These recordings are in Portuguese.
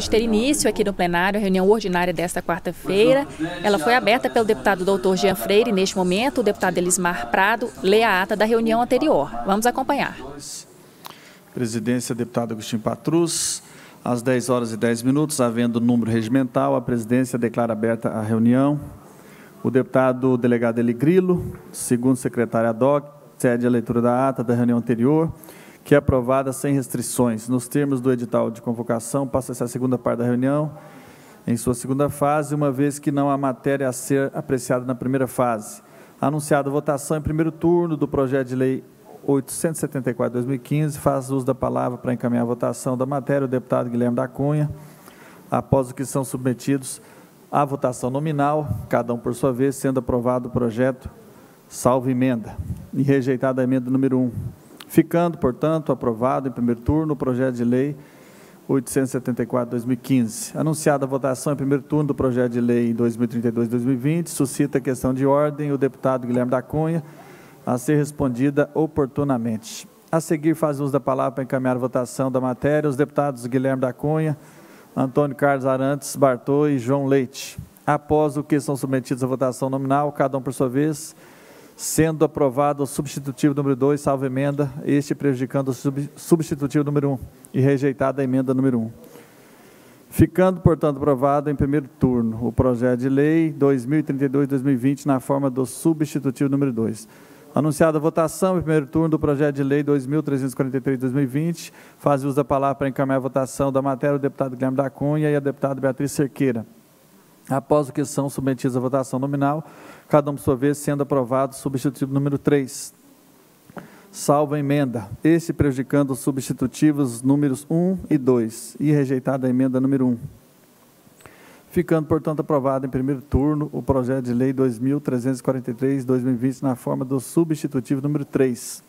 de ter início aqui no plenário, a reunião ordinária desta quarta-feira. Ela foi aberta pelo deputado doutor Jean Freire. Neste momento, o deputado Elismar Prado lê a ata da reunião anterior. Vamos acompanhar. Presidência, deputado Agostinho Patrus. Às 10 horas e 10 minutos, havendo número regimental, a presidência declara aberta a reunião. O deputado delegado Eli Grilo, segundo secretário ad hoc, cede a leitura da ata da reunião anterior que é aprovada sem restrições. Nos termos do edital de convocação, passa-se a segunda parte da reunião, em sua segunda fase, uma vez que não há matéria a ser apreciada na primeira fase. Anunciada votação em primeiro turno do projeto de lei 874-2015, faz uso da palavra para encaminhar a votação da matéria o deputado Guilherme da Cunha, após o que são submetidos à votação nominal, cada um por sua vez, sendo aprovado o projeto, salvo emenda, e rejeitada a emenda número 1. Ficando, portanto, aprovado em primeiro turno o projeto de lei 874-2015. Anunciada a votação em primeiro turno do projeto de lei 2032-2020, suscita a questão de ordem o deputado Guilherme da Cunha a ser respondida oportunamente. A seguir, faz uso da palavra para encaminhar a votação da matéria os deputados Guilherme da Cunha, Antônio Carlos Arantes, Bartô e João Leite. Após o que são submetidos à votação nominal, cada um por sua vez, sendo aprovado o substitutivo número 2, salvo emenda, este prejudicando o substitutivo número 1 um, e rejeitada a emenda número 1. Um. Ficando, portanto, aprovado em primeiro turno o projeto de lei 2032-2020 na forma do substitutivo número 2. Anunciada a votação em primeiro turno do projeto de lei 2343-2020, faz uso da palavra para encaminhar a votação da matéria o deputado Guilherme da Cunha e a deputada Beatriz Cerqueira. Após o que são submetidos à votação nominal, cada um por sua vez sendo aprovado o substitutivo número 3. Salvo emenda, este prejudicando os substitutivos números 1 e 2, e rejeitada a emenda número 1. Ficando, portanto, aprovado em primeiro turno o projeto de lei 2343-2020 na forma do substitutivo número 3.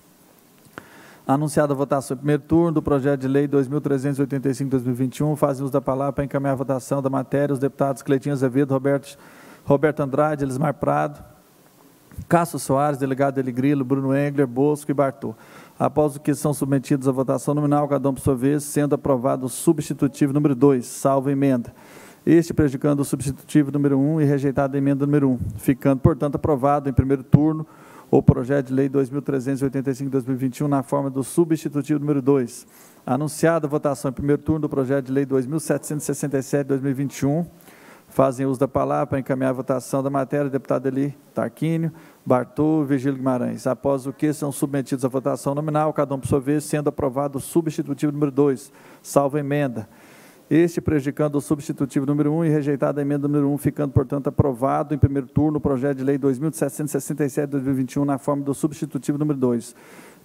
Anunciada a votação em primeiro turno do projeto de lei 2385-2021, fazem uso da palavra para encaminhar a votação da matéria os deputados Cleitinho Azevedo, Roberto Roberto Andrade, Elismar Prado, Cássio Soares, delegado Eligrilo, Bruno Engler, Bosco e Bartô. Após o que são submetidos à votação nominal, cada um por sua vez, sendo aprovado o substitutivo número 2, salvo emenda. Este prejudicando o substitutivo número 1 um, e rejeitado a emenda número 1, um, ficando, portanto, aprovado em primeiro turno o projeto de lei 2385-2021 na forma do substitutivo número 2. Anunciada a votação em primeiro turno do projeto de lei 2767-2021, fazem uso da palavra para encaminhar a votação da matéria, deputado Eli Tarquínio, Bartô, Virgílio Guimarães. Após o que são submetidos à votação nominal, cada um por sua vez, sendo aprovado o substitutivo número 2, salvo emenda. Este prejudicando o substitutivo número 1 um, e rejeitada a emenda número 1, um, ficando, portanto, aprovado em primeiro turno o projeto de lei 2767-2021 na forma do substitutivo número 2.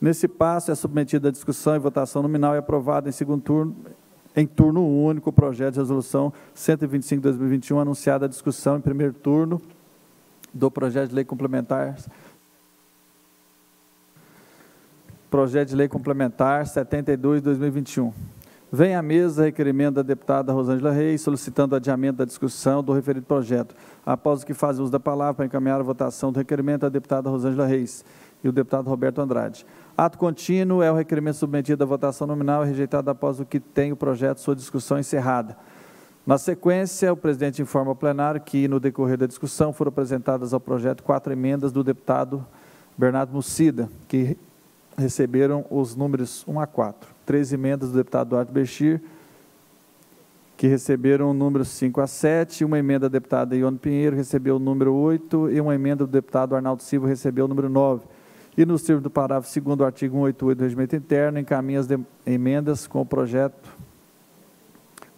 Nesse passo, é submetida a discussão e votação nominal e aprovado em segundo turno em turno único o projeto de resolução 125-2021, anunciada a discussão em primeiro turno do projeto de lei complementar projeto de lei complementar 72-2021. Vem à mesa requerimento da deputada Rosângela Reis, solicitando adiamento da discussão do referido projeto. Após o que faz uso da palavra para encaminhar a votação do requerimento, a deputada Rosângela Reis e o deputado Roberto Andrade. Ato contínuo é o requerimento submetido à votação nominal e rejeitado após o que tem o projeto sua discussão encerrada. Na sequência, o presidente informa ao plenário que, no decorrer da discussão, foram apresentadas ao projeto quatro emendas do deputado Bernardo Mucida, que receberam os números 1 a 4. Três emendas do deputado Duarte Bechir, que receberam o número 5 a 7, uma emenda da deputada Ione Pinheiro recebeu o número 8 e uma emenda do deputado Arnaldo Silva recebeu o número 9 e nos termos do parágrafo 2 do artigo 188 do regimento interno, encaminha as emendas com o projeto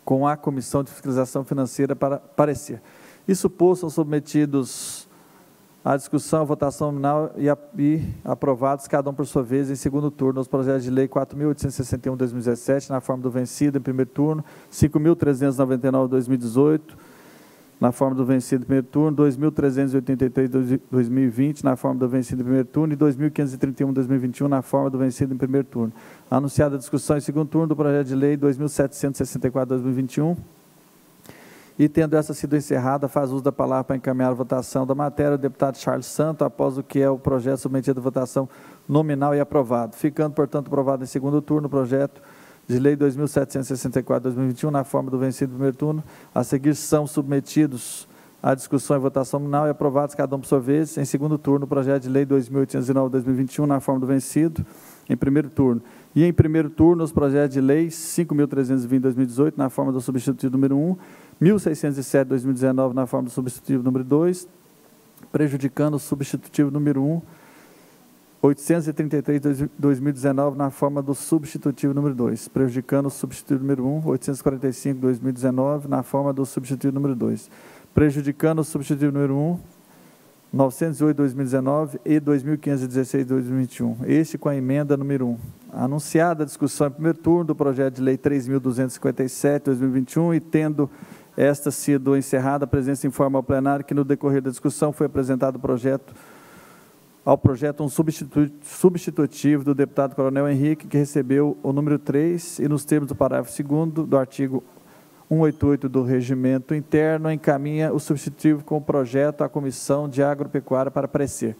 com a Comissão de Fiscalização Financeira para parecer. Isso posto, são submetidos à discussão, à votação nominal e, a, e, aprovados, cada um por sua vez, em segundo turno, os projetos de lei 4.861-2017, na forma do vencido, em primeiro turno, 5.399-2018, na forma do vencido primeiro turno, 2.383 2020 na forma do vencido primeiro turno e 2.531 2021 na forma do vencido em primeiro turno. Anunciada a discussão em segundo turno do projeto de lei 2.764 2021 e tendo essa sido encerrada, faz uso da palavra para encaminhar a votação da matéria o deputado Charles Santo, após o que é o projeto submetido à votação nominal e aprovado. Ficando, portanto, aprovado em segundo turno o projeto de Lei 2.764-2021, na forma do vencido primeiro turno. A seguir são submetidos à discussão e votação nominal e aprovados cada um por sua vez. Em segundo turno, o projeto de Lei 2.819-2021, na forma do vencido, em primeiro turno. E em primeiro turno, os projetos de lei 5.320-2018, na forma do substitutivo número 1, 1.607-2019, na forma do substitutivo número 2, prejudicando o substitutivo número 1, 833-2019, na forma do substitutivo número 2, prejudicando o substitutivo número 1, 845-2019, na forma do substitutivo número 2, prejudicando o substitutivo número 1, 908-2019 e 2516-2021. Este com a emenda número 1. Anunciada a discussão em primeiro turno do projeto de lei 3.257-2021 e tendo esta sido encerrada, a presidência informa ao plenário que no decorrer da discussão foi apresentado o projeto ao projeto um substitutivo do deputado Coronel Henrique, que recebeu o número 3 e nos termos do parágrafo 2 do artigo 188 do Regimento Interno, encaminha o substitutivo com o projeto à Comissão de Agropecuária para parecer.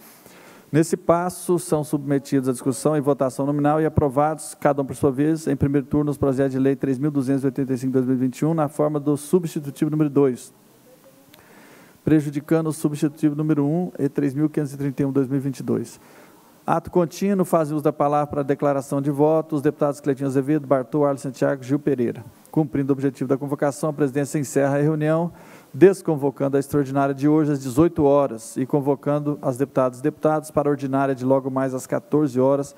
Nesse passo, são submetidos à discussão e votação nominal e aprovados, cada um por sua vez, em primeiro turno, os projetos de lei 3.285-2021, na forma do substitutivo número 2, prejudicando o substitutivo número 1 e 3.531-2022. Ato contínuo, faz uso da palavra para declaração de voto os deputados Cleitinho Azevedo, Bartô, Arles Santiago Gil Pereira. Cumprindo o objetivo da convocação, a presidência encerra a reunião, desconvocando a extraordinária de hoje às 18 horas e convocando as deputadas e deputados para a ordinária de logo mais às 14 horas,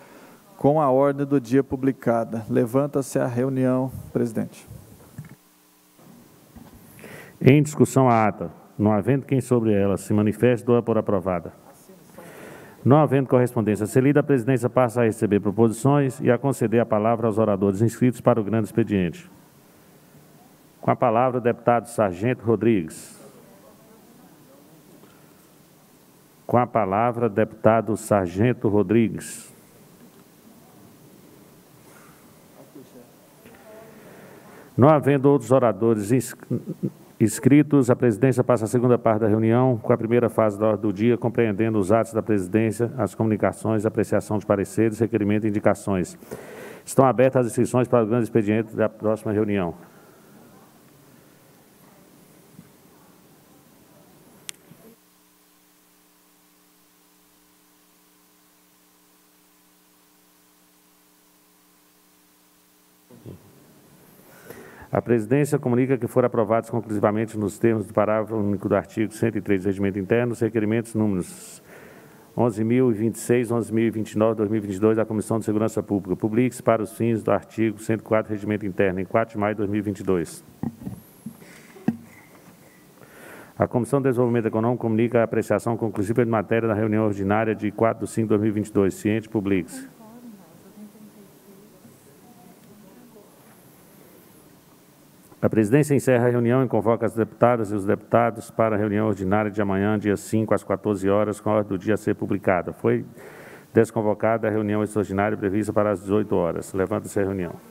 com a ordem do dia publicada. Levanta-se a reunião, presidente. Em discussão a ata, não havendo quem sobre ela se manifeste, dou por aprovada. Não havendo correspondência selida, a presidência passa a receber proposições e a conceder a palavra aos oradores inscritos para o grande expediente. Com a palavra, o deputado Sargento Rodrigues. Com a palavra, deputado Sargento Rodrigues. Não havendo outros oradores inscritos, a presidência passa a segunda parte da reunião, com a primeira fase da ordem do dia, compreendendo os atos da presidência, as comunicações, apreciação de pareceres, requerimento e indicações. Estão abertas as inscrições para o grande expediente da próxima reunião. A presidência comunica que foram aprovados conclusivamente nos termos do parágrafo único do artigo 103 do Regimento Interno os requerimentos números 11.026, 11.029, 2022 da Comissão de Segurança Pública. Publique-se para os fins do artigo 104 do Regimento Interno, em 4 de maio de 2022. A Comissão de Desenvolvimento Econômico comunica a apreciação conclusiva de matéria da reunião ordinária de 4 de 5 de 2022. Ciente, publique-se. A presidência encerra a reunião e convoca as deputadas e os deputados para a reunião ordinária de amanhã, dia 5, às 14 horas, com a ordem do dia a ser publicada. Foi desconvocada a reunião extraordinária prevista para as 18 horas. Levanta-se a reunião.